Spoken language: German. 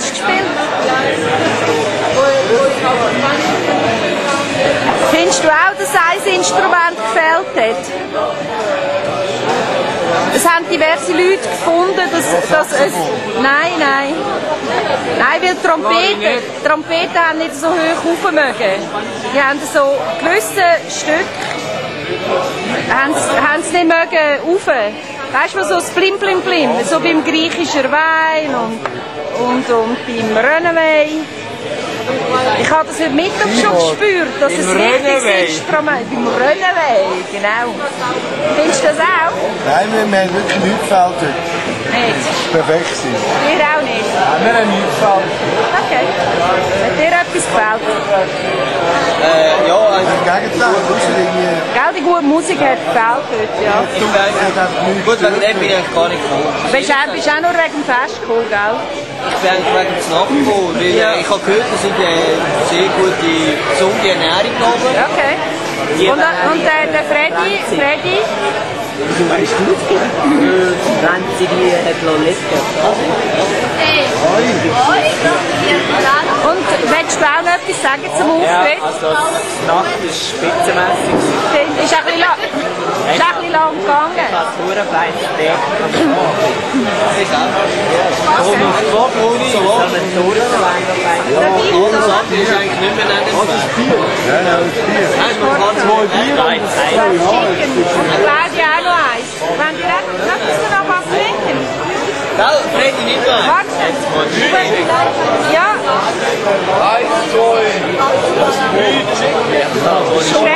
Gastspiel. Findest du auch, dass ein Instrument gefällt hat? Es haben diverse Leute gefunden, dass, dass es... Nein, nein. Nein, weil Trompeten, Trompeten haben nicht so hoch rauf mögen. Die haben so gewisse Stücke haben sie, nicht mögen rauf. Weißt du, so das Blim Blim Blim, so beim griechischen Wein und, und, und beim Rennwein. Ich habe das heute Mittag schon gespürt, dass es wichtig ist. Beim Rennwein, genau. Findest du das auch? Nein, wir, wir haben wirklich nichts gefällt heute. Nicht. Perfekt. Dir auch nicht? Nein, wir haben nichts gefällt. Gefällt? Äh, ja, also, Im Gegenteil, das. Gell, die gute Musik hat gefällt heute, ja. ich bin gut, wegen dem bin ich eigentlich gar nicht gekommen. Bist du auch, bist auch nur wegen dem Fest gekommen, gell? Ich bin eigentlich wegen Nachgekommen, weil äh, ich habe gehört, dass sie eine sehr gute, gesunde Ernährung haben. Okay. Und, und äh, der Freddy, Freddy, Du weißt gut, wenn sie die hat liegen und willst du auch noch etwas sagen zum Auftritt? also die Nacht ist spitzenmässig. Ist ein bisschen, la- ist ein bisschen lang gegangen. Das Hurenfleisch stärkt. Und auf zwei Bruni, So eine Tortenwein dabei. alles andere ist eigentlich nicht mehr nennenswert. Nein, nein, das Bier. Nein, man kann zwei Bier. Und Claudia auch noch eins. Wenn auch möchtest du noch was trinken? Gell, Freddy, nicht mehr. Warte. Ja. Eins, zwei. Schön.